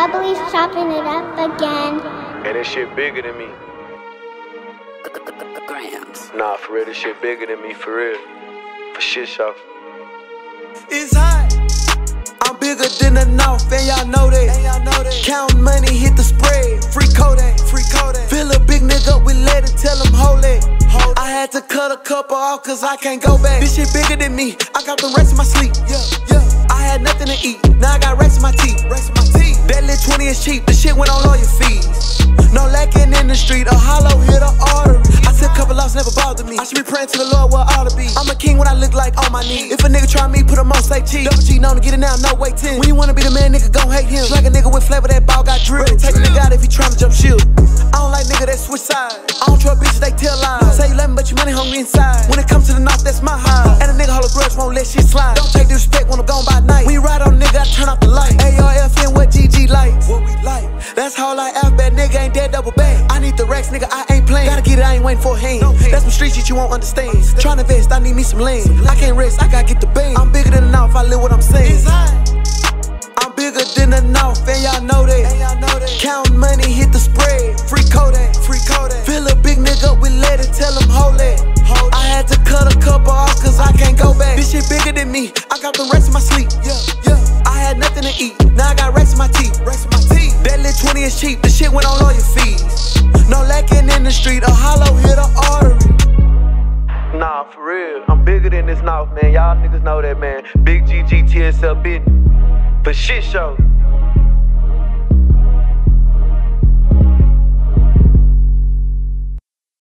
Bubbly's chopping it up again. And this shit bigger than me. Grams. Nah, for real, this shit bigger than me, for real. For shit show. It's hot. I'm bigger than the Nawf, and y'all know that. And y'all know that. Count money, hit the spread. Free Kodak, free Kodak. Fill a big nigga up with lead and tell him hold it. Hold I had to cut a couple off cause I can't go back. This shit bigger than me. I got the rest of my sleep. Yeah, yeah. I had nothing to eat. Now I got rest in my teeth. Rest in my teeth. That lit 20 is cheap. The shit went on lawyer fees. No lacking in the street. A hollow hit a artery. I took a couple loss, never bothered me. I should be praying to the Lord where I ought to be. I'm a king when I look like on my knees. If a nigga try me, put him on say cheese. Double G known to get it now, no wait 10. When you wanna be the man, nigga gon' hate him. Like a nigga with flavor, that ball got drip. Take a nigga out if he tryna jump shield. I don't like nigga that switch sides. I don't trust bitches, they tell lies. Say you love me, but your money hungry inside. When it comes to the north, that's my high. And a nigga hold a grudge, won't let shit slide. Don't That's how like F bad nigga ain't dead double back. I need the racks, nigga, I ain't playing. Gotta get it, I ain't waiting for a hand. That's some street shit you won't understand. Tryna invest, I need me some land. I can't rest, I gotta get the bang. I'm bigger than the Nawf, I live what I'm saying. I'm bigger than the Nawf, and y'all know that. Count money, hit the spread. Free Kodak, free Kodak. Fill a big nigga with lead and tell him hold it. I had to cut a couple off cause I can't go back. This shit bigger than me. I got the rest of my sleep. Yeah, yeah. I had nothing to eat. Now I got rest in my teeth. Rest in my teeth. That lit 20 is cheap. The shit went on lawyer fees. No lacking in the street. A hollow hit a artery. Nah, for real. I'm bigger than this Nawf, man. Y'all niggas know that, man. Big GG TSL business. For shit show.